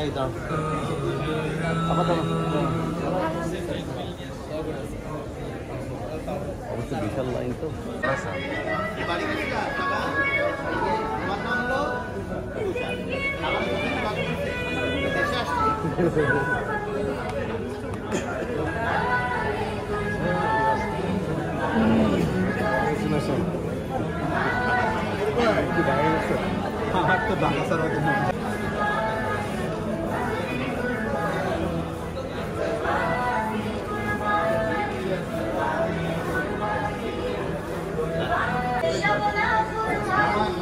Apa itu? Apa itu? Apa bisa Balik lagi lo.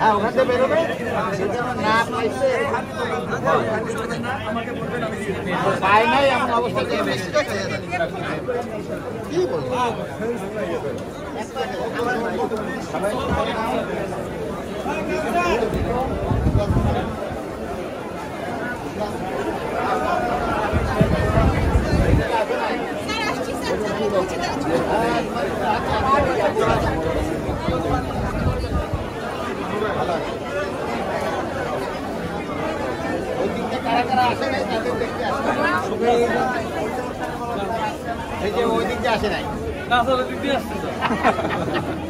হ্যাঁ ওখানে বেরোবে না পাইছে পায় নাই অবস্থা কি বলবো Thank you. এই ওই দিক দিয়ে আসে নাই না আসলে দিক দিয়ে আসছে